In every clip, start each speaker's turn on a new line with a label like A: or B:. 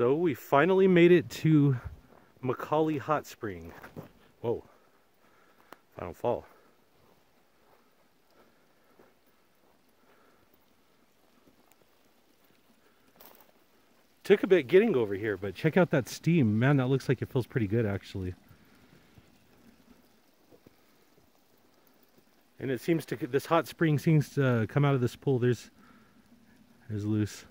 A: So we finally made it to McCauley Hot Spring. Whoa, if I don't fall. Took a bit getting over here, but check out that steam. Man, that looks like it feels pretty good actually. And it seems to, this hot spring seems to come out of this pool. There's, there's loose.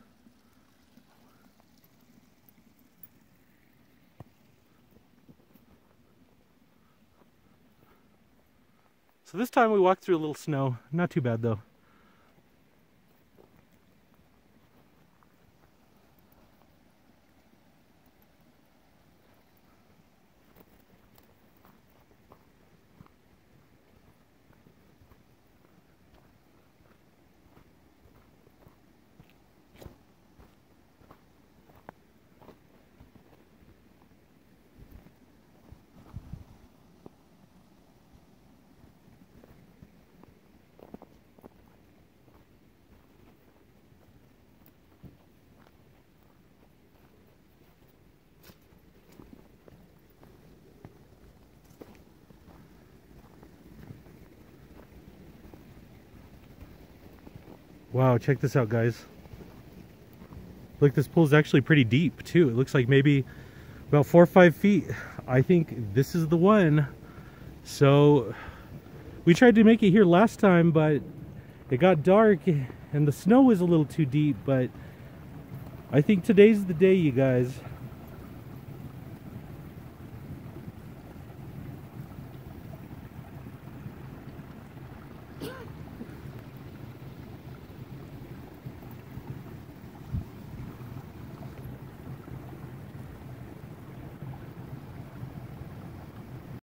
A: So this time we walked through a little snow. Not too bad though. Wow, check this out, guys. Look, this pool is actually pretty deep, too. It looks like maybe about four or five feet. I think this is the one. So, we tried to make it here last time, but it got dark and the snow was a little too deep, but I think today's the day, you guys.